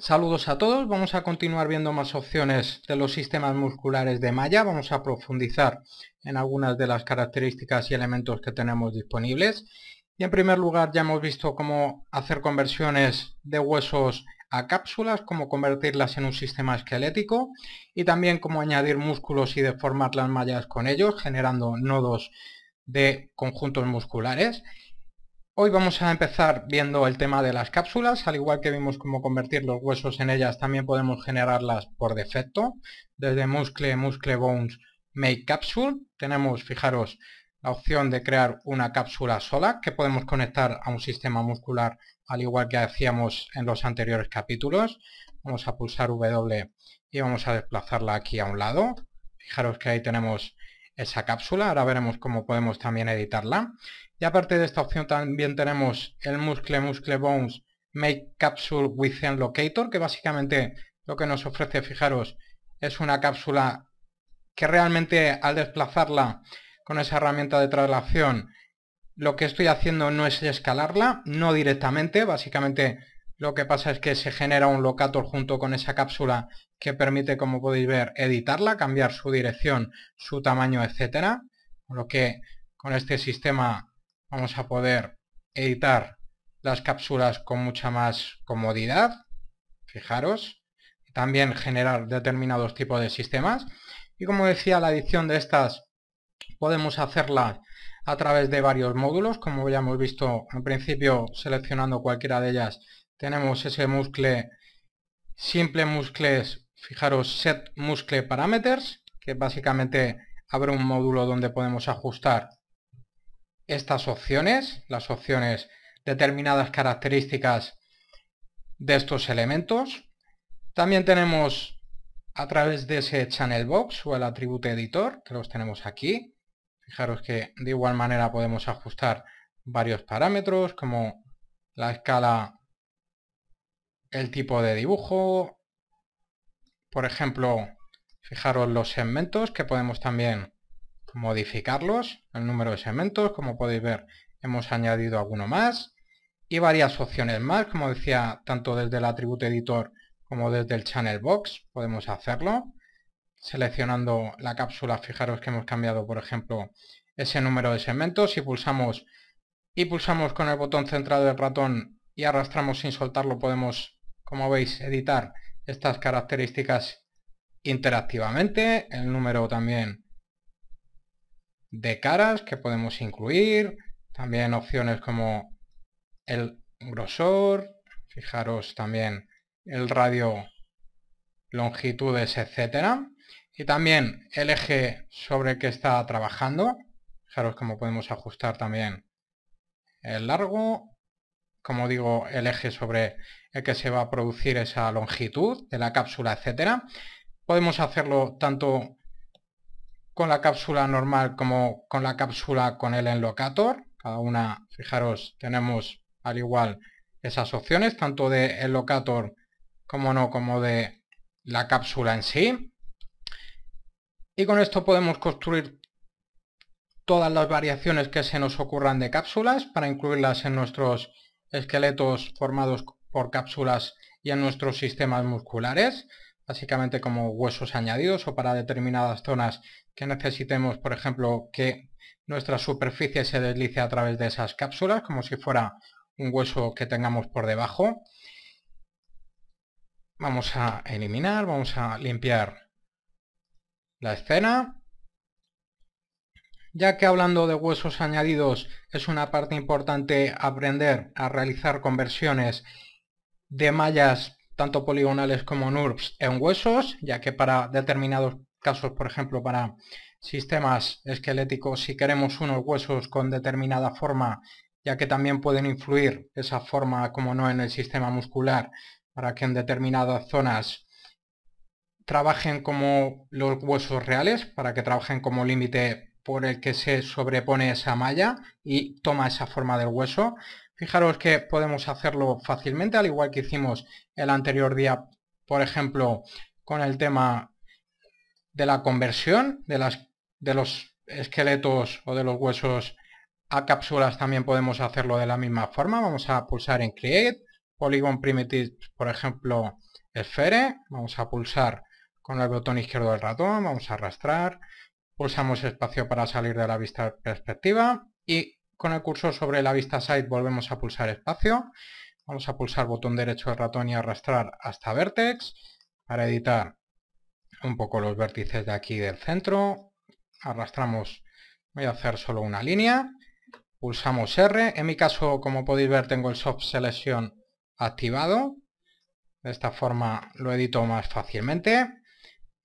Saludos a todos, vamos a continuar viendo más opciones de los sistemas musculares de malla, vamos a profundizar en algunas de las características y elementos que tenemos disponibles. Y en primer lugar ya hemos visto cómo hacer conversiones de huesos a cápsulas, cómo convertirlas en un sistema esquelético y también cómo añadir músculos y deformar las mallas con ellos, generando nodos de conjuntos musculares. Hoy vamos a empezar viendo el tema de las cápsulas, al igual que vimos cómo convertir los huesos en ellas, también podemos generarlas por defecto. Desde Muscle, Muscle Bones, Make Capsule, tenemos, fijaros, la opción de crear una cápsula sola que podemos conectar a un sistema muscular, al igual que hacíamos en los anteriores capítulos. Vamos a pulsar W y vamos a desplazarla aquí a un lado. Fijaros que ahí tenemos esa cápsula, ahora veremos cómo podemos también editarla. Y aparte de esta opción también tenemos el Muscle Muscle Bones Make Capsule Within Locator, que básicamente lo que nos ofrece, fijaros, es una cápsula que realmente al desplazarla con esa herramienta de traslación, lo que estoy haciendo no es escalarla, no directamente, básicamente lo que pasa es que se genera un locator junto con esa cápsula que permite, como podéis ver, editarla, cambiar su dirección, su tamaño, etcétera. Con lo que con este sistema vamos a poder editar las cápsulas con mucha más comodidad. Fijaros. También generar determinados tipos de sistemas. Y como decía, la edición de estas podemos hacerla a través de varios módulos. Como ya hemos visto en principio, seleccionando cualquiera de ellas, tenemos ese muscle simple muscles, fijaros, set muscle parameters, que básicamente abre un módulo donde podemos ajustar estas opciones, las opciones determinadas características de estos elementos. También tenemos a través de ese channel box o el atributo editor, que los tenemos aquí. Fijaros que de igual manera podemos ajustar varios parámetros como la escala, el tipo de dibujo, por ejemplo, fijaros los segmentos que podemos también modificarlos, el número de segmentos, como podéis ver hemos añadido alguno más y varias opciones más, como decía, tanto desde el atributo editor como desde el channel box podemos hacerlo. Seleccionando la cápsula, fijaros que hemos cambiado, por ejemplo, ese número de segmentos y pulsamos y pulsamos con el botón central del ratón y arrastramos sin soltarlo, podemos, como veis, editar estas características interactivamente, el número también de caras que podemos incluir, también opciones como el grosor, fijaros también el radio, longitudes, etcétera, y también el eje sobre que está trabajando, fijaros cómo podemos ajustar también el largo, como digo, el eje sobre el que se va a producir esa longitud de la cápsula, etcétera. Podemos hacerlo tanto con la cápsula normal como con la cápsula con el enlocator. Cada una, fijaros, tenemos al igual esas opciones, tanto de enlocator como no, como de la cápsula en sí. Y con esto podemos construir todas las variaciones que se nos ocurran de cápsulas para incluirlas en nuestros esqueletos formados por cápsulas y en nuestros sistemas musculares básicamente como huesos añadidos o para determinadas zonas que necesitemos, por ejemplo, que nuestra superficie se deslice a través de esas cápsulas, como si fuera un hueso que tengamos por debajo. Vamos a eliminar, vamos a limpiar la escena. Ya que hablando de huesos añadidos es una parte importante aprender a realizar conversiones de mallas tanto poligonales como NURBS en huesos, ya que para determinados casos, por ejemplo, para sistemas esqueléticos, si queremos unos huesos con determinada forma, ya que también pueden influir esa forma como no en el sistema muscular, para que en determinadas zonas trabajen como los huesos reales, para que trabajen como límite por el que se sobrepone esa malla y toma esa forma del hueso. Fijaros que podemos hacerlo fácilmente, al igual que hicimos el anterior día, por ejemplo, con el tema de la conversión de, los esqueletos o de los huesos a cápsulas también podemos hacerlo de la misma forma. Vamos a pulsar en Create, Polygon Primitive, por ejemplo, Sphere. Vamos a pulsar con el botón izquierdo del ratón, vamos a arrastrar, pulsamos espacio para salir de la vista perspectiva y con el cursor sobre la vista side volvemos a pulsar espacio. Vamos a pulsar botón derecho del ratón y arrastrar hasta vertex para editar un poco los vértices de aquí del centro. Arrastramos, voy a hacer solo una línea. Pulsamos R. En mi caso, como podéis ver, tengo el Soft Selection activado. De esta forma lo edito más fácilmente.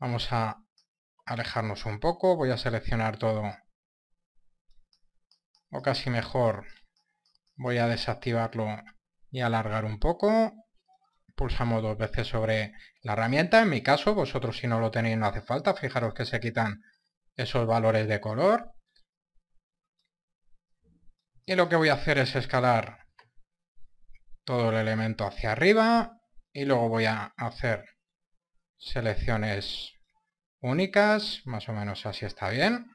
Vamos a alejarnos un poco. Voy a seleccionar todo. O casi mejor, voy a desactivarlo y alargar un poco. Pulsamos dos veces sobre la herramienta. En mi caso, vosotros si no lo tenéis no hace falta. Fijaros que se quitan esos valores de color. Y lo que voy a hacer es escalar todo el elemento hacia arriba. Y luego voy a hacer selecciones únicas. Más o menos así está bien.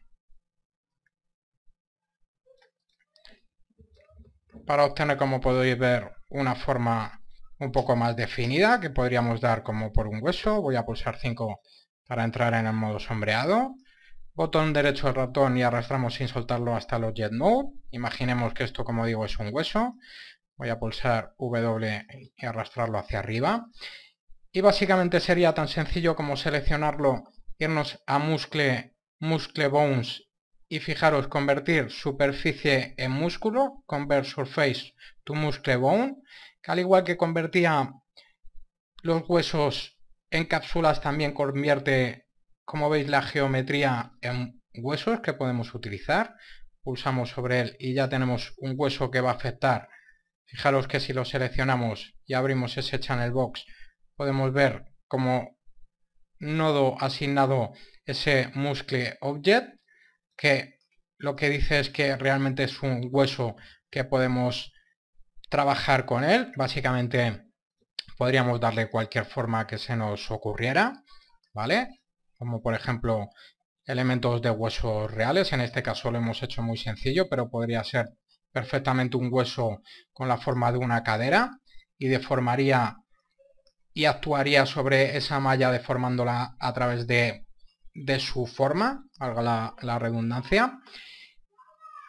Para obtener, como podéis ver, una forma un poco más definida que podríamos dar como por un hueso. Voy a pulsar 5 para entrar en el modo sombreado. Botón derecho del ratón y arrastramos sin soltarlo hasta los Jet Mode. Imaginemos que esto, como digo, es un hueso. Voy a pulsar W y arrastrarlo hacia arriba. Y básicamente sería tan sencillo como seleccionarlo, irnos a Muscle, muscle Bones y fijaros, convertir superficie en músculo, Convert Surface to Muscle Bone al igual que convertía los huesos en cápsulas, también convierte, como veis, la geometría en huesos que podemos utilizar. Pulsamos sobre él y ya tenemos un hueso que va a afectar. Fijaros que si lo seleccionamos y abrimos ese channel box, podemos ver como nodo asignado ese muscle object, que lo que dice es que realmente es un hueso que podemos trabajar con él. Básicamente podríamos darle cualquier forma que se nos ocurriera, ¿vale? Como por ejemplo elementos de huesos reales. En este caso lo hemos hecho muy sencillo, pero podría ser perfectamente un hueso con la forma de una cadera y deformaría y actuaría sobre esa malla deformándola a través de, de su forma, valga la, redundancia.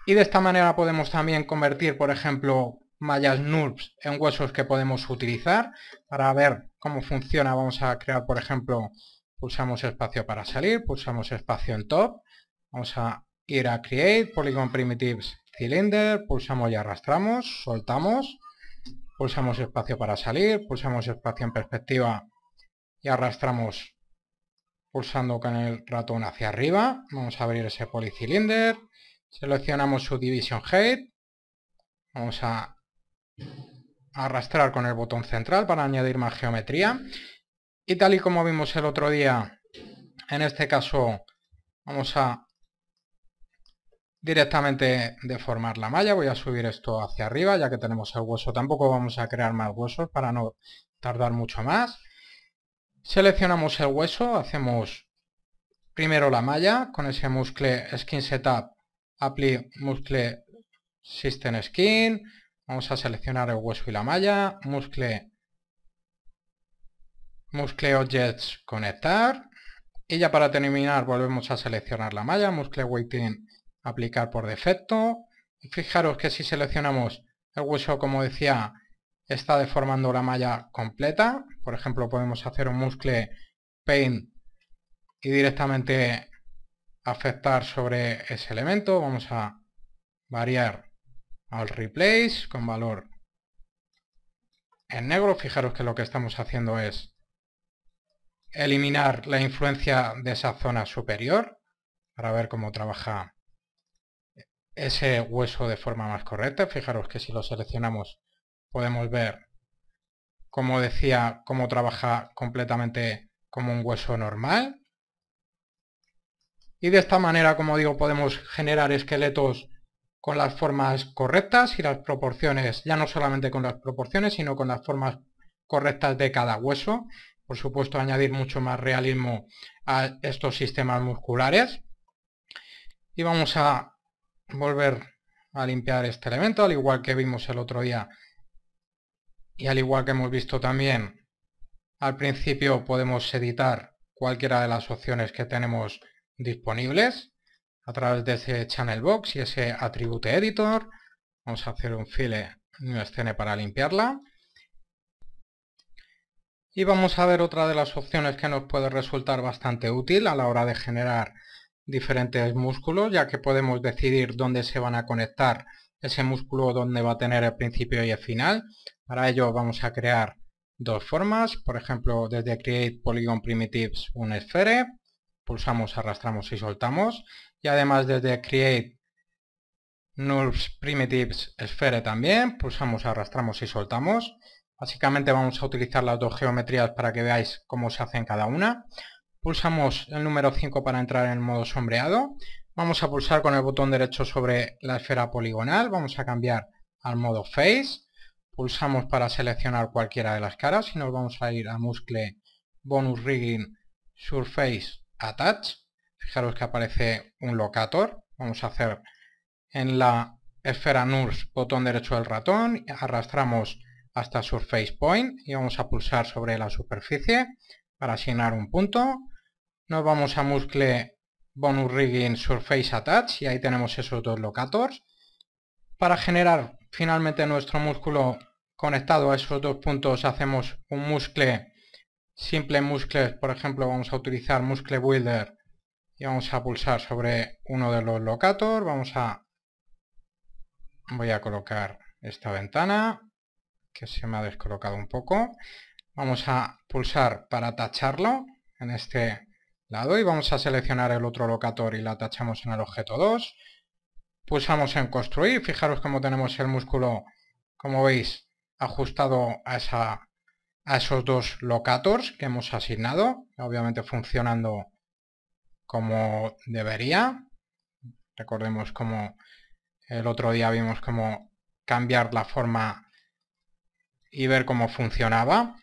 Y de esta manera podemos también convertir, por ejemplo, mallas NURBS en huesos que podemos utilizar. Para ver cómo funciona vamos a crear, por ejemplo, pulsamos espacio para salir, pulsamos espacio en top, vamos a ir a Create, Polygon Primitives Cylinder, pulsamos y arrastramos, soltamos, pulsamos espacio para salir, pulsamos espacio en perspectiva y arrastramos pulsando con el ratón hacia arriba. Vamos a abrir ese polycylinder, seleccionamos su Division Height, vamos a arrastrar con el botón central para añadir más geometría. Y tal y como vimos el otro día, en este caso vamos a directamente deformar la malla. Voy a subir esto hacia arriba ya que tenemos el hueso. Tampoco vamos a crear más huesos para no tardar mucho más. Seleccionamos el hueso, hacemos primero la malla con ese muscle Skin Setup, Apply Muscle System Skin, Vamos a seleccionar el hueso y la malla, muscle, muscle objects conectar. Y ya para terminar volvemos a seleccionar la malla, muscle weighting aplicar por defecto. Fijaros que si seleccionamos el hueso, como decía, está deformando la malla completa. Por ejemplo, podemos hacer un muscle paint y directamente afectar sobre ese elemento. Vamos a variar al replace con valor en negro. Fijaros que lo que estamos haciendo es eliminar la influencia de esa zona superior para ver cómo trabaja ese hueso de forma más correcta. Fijaros que si lo seleccionamos podemos ver, como decía, cómo trabaja completamente como un hueso normal. Y de esta manera, como digo, podemos generar esqueletos con las formas correctas y las proporciones, ya no solamente con las proporciones, sino con las formas correctas de cada hueso. Por supuesto, añadir mucho más realismo a estos sistemas musculares. Y vamos a volver a limpiar este elemento, al igual que vimos el otro día Y al igual que hemos visto también al principio podemos editar cualquiera de las opciones que tenemos disponibles a través de ese channel box y ese attribute editor. Vamos a hacer un file new scene para limpiarla. Y vamos a ver otra de las opciones que nos puede resultar bastante útil a la hora de generar diferentes músculos, ya que podemos decidir dónde se van a conectar ese músculo, dónde va a tener el principio y el final. Para ello vamos a crear dos formas, por ejemplo desde Create Polygon Primitives un esfere, pulsamos, arrastramos y soltamos, y además desde Create Null Primitives Sphere también, pulsamos, arrastramos y soltamos. Básicamente vamos a utilizar las dos geometrías para que veáis cómo se hacen cada una. Pulsamos el número 5 para entrar en modo sombreado. Vamos a pulsar con el botón derecho sobre la esfera poligonal. Vamos a cambiar al modo Face. Pulsamos para seleccionar cualquiera de las caras y nos vamos a ir a Muscle Bonus Rigging Surface Attach. Fijaros que aparece un locator. Vamos a hacer en la esfera NURS botón derecho del ratón. Arrastramos hasta Surface Point y vamos a pulsar sobre la superficie para asignar un punto nos vamos a Muscle Bonus Rigging Surface Attach y ahí tenemos esos dos locators. Para generar finalmente nuestro músculo conectado a esos dos puntos hacemos un muscle simple muscle, por ejemplo vamos a utilizar Muscle Builder y vamos a pulsar sobre uno de los locators, vamos a voy a colocar esta ventana que se me ha descolocado un poco, vamos a pulsar para tacharlo en este lado y vamos a seleccionar el otro locator y la tachamos en el objeto 2. Pulsamos en construir, fijaros cómo tenemos el músculo, como veis, ajustado a, esa, a esos dos locators que hemos asignado, obviamente funcionando como debería. Recordemos como el otro día vimos cómo cambiar la forma y ver cómo funcionaba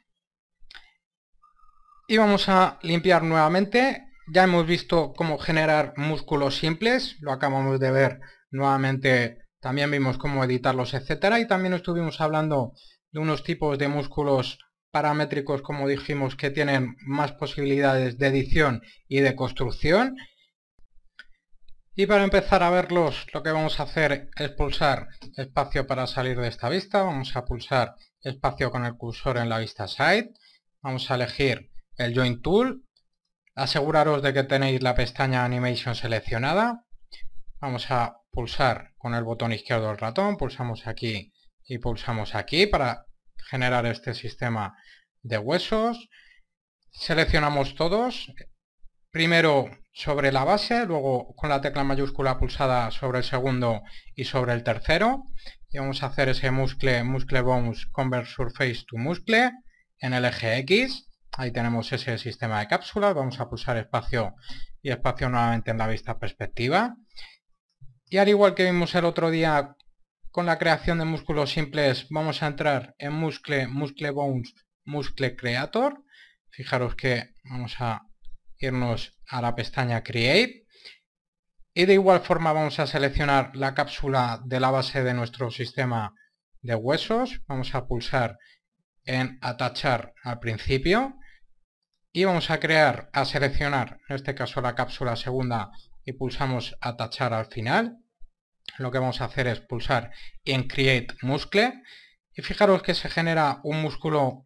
y vamos a limpiar nuevamente. Ya hemos visto cómo generar músculos simples. Lo acabamos de ver nuevamente. También vimos cómo editarlos etcétera. Y también estuvimos hablando de unos tipos de músculos paramétricos como dijimos que tienen más posibilidades de edición y de construcción. Y para empezar a verlos lo que vamos a hacer es pulsar espacio para salir de esta vista. Vamos a pulsar espacio con el cursor en la vista side. Vamos a elegir el Join Tool. Aseguraros de que tenéis la pestaña Animation seleccionada. Vamos a pulsar con el botón izquierdo del ratón, pulsamos aquí y pulsamos aquí para generar este sistema de huesos. Seleccionamos todos, primero sobre la base, luego con la tecla mayúscula pulsada sobre el segundo y sobre el tercero. Y vamos a hacer ese muscle, muscle bones, convert surface to muscle en el eje X. Ahí tenemos ese sistema de cápsulas. Vamos a pulsar espacio y espacio nuevamente en la vista perspectiva. Y al igual que vimos el otro día con la creación de músculos simples, vamos a entrar en Muscle, Muscle Bones, Muscle Creator. Fijaros que vamos a irnos a la pestaña Create. Y de igual forma vamos a seleccionar la cápsula de la base de nuestro sistema de huesos. Vamos a pulsar en atachar al principio y vamos a crear, a seleccionar, en este caso la cápsula segunda y pulsamos a tachar al final. Lo que vamos a hacer es pulsar en Create Muscle y fijaros que se genera un músculo,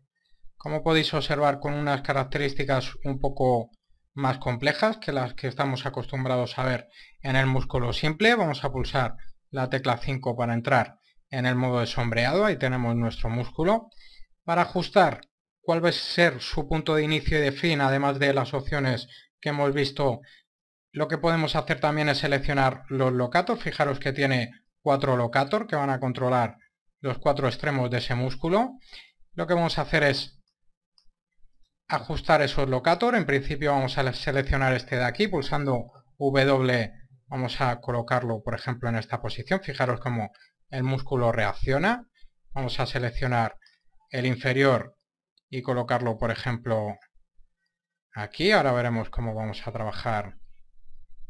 como podéis observar, con unas características un poco más complejas que las que estamos acostumbrados a ver en el músculo simple. Vamos a pulsar la tecla 5 para entrar en el modo de sombreado, ahí tenemos nuestro músculo. Para ajustar cuál va a ser su punto de inicio y de fin, además de las opciones que hemos visto. Lo que podemos hacer también es seleccionar los locatos. Fijaros que tiene cuatro locator que van a controlar los cuatro extremos de ese músculo. Lo que vamos a hacer es ajustar esos locator. En principio vamos a seleccionar este de aquí, pulsando W vamos a colocarlo, por ejemplo, en esta posición. Fijaros cómo el músculo reacciona. Vamos a seleccionar el inferior y colocarlo, por ejemplo, aquí. Ahora veremos cómo vamos a trabajar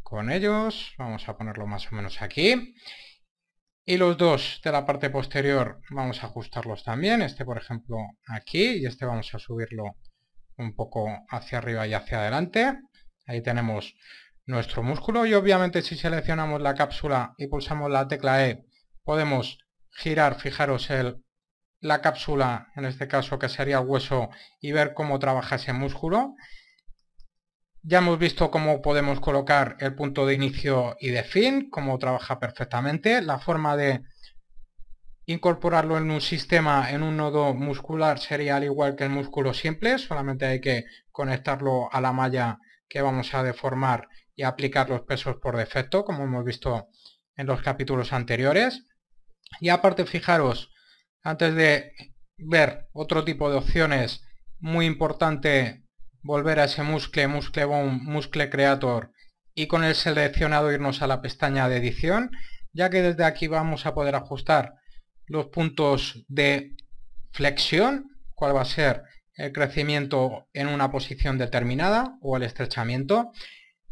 con ellos. Vamos a ponerlo más o menos aquí. Y los dos de la parte posterior vamos a ajustarlos también. Este, por ejemplo, aquí y este vamos a subirlo un poco hacia arriba y hacia adelante. Ahí tenemos nuestro músculo y obviamente si seleccionamos la cápsula y pulsamos la tecla E podemos girar, fijaros, el, la cápsula, en este caso que sería el hueso, y ver cómo trabaja ese músculo. Ya hemos visto cómo podemos colocar el punto de inicio y de fin, cómo trabaja perfectamente. La forma de incorporarlo en un sistema, en un nodo muscular, sería al igual que el músculo simple, solamente hay que conectarlo a la malla que vamos a deformar y aplicar los pesos por defecto, como hemos visto en los capítulos anteriores. Y aparte, fijaros, antes de ver otro tipo de opciones, muy importante volver a ese muscle, muscle bone, muscle creator y con el seleccionado irnos a la pestaña de edición, ya que desde aquí vamos a poder ajustar los puntos de flexión, cuál va a ser el crecimiento en una posición determinada o el estrechamiento.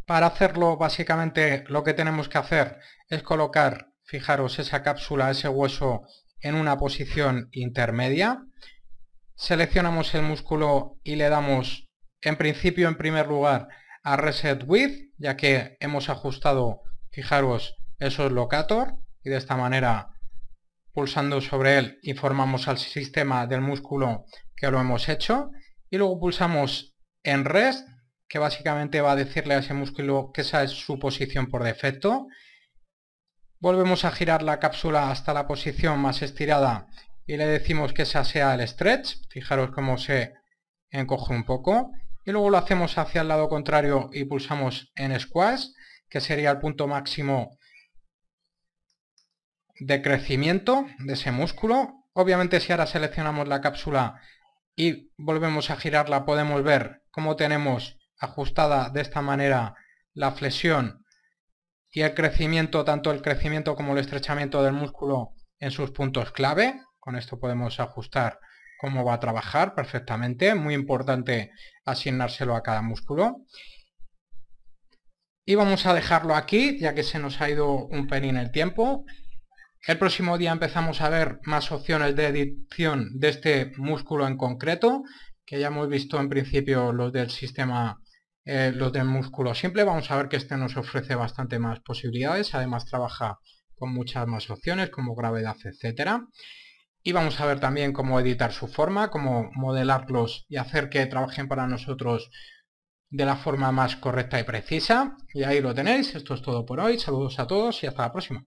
Para hacerlo básicamente lo que tenemos que hacer es colocar fijaros esa cápsula, ese hueso en una posición intermedia. Seleccionamos el músculo y le damos en principio en primer lugar a Reset Width, ya que hemos ajustado, fijaros, esos locator y de esta manera pulsando sobre él informamos al sistema del músculo que lo hemos hecho y luego pulsamos en Rest que básicamente va a decirle a ese músculo que esa es su posición por defecto Volvemos a girar la cápsula hasta la posición más estirada y le decimos que esa sea el stretch. Fijaros cómo se encoge un poco. Y luego lo hacemos hacia el lado contrario y pulsamos en squash, que sería el punto máximo de crecimiento de ese músculo. Obviamente si ahora seleccionamos la cápsula y volvemos a girarla podemos ver cómo tenemos ajustada de esta manera la flexión y el crecimiento, tanto el crecimiento como el estrechamiento del músculo en sus puntos clave. Con esto podemos ajustar cómo va a trabajar perfectamente. Muy importante asignárselo a cada músculo. Y vamos a dejarlo aquí, ya que se nos ha ido un pelín el tiempo. El próximo día empezamos a ver más opciones de edición de este músculo en concreto, que ya hemos visto en principio los del sistema eh, los del músculo simple, vamos a ver que este nos ofrece bastante más posibilidades, además trabaja con muchas más opciones como gravedad, etcétera. Y vamos a ver también cómo editar su forma, cómo modelarlos y hacer que trabajen para nosotros de la forma más correcta y precisa. Y ahí lo tenéis, esto es todo por hoy, saludos a todos y hasta la próxima.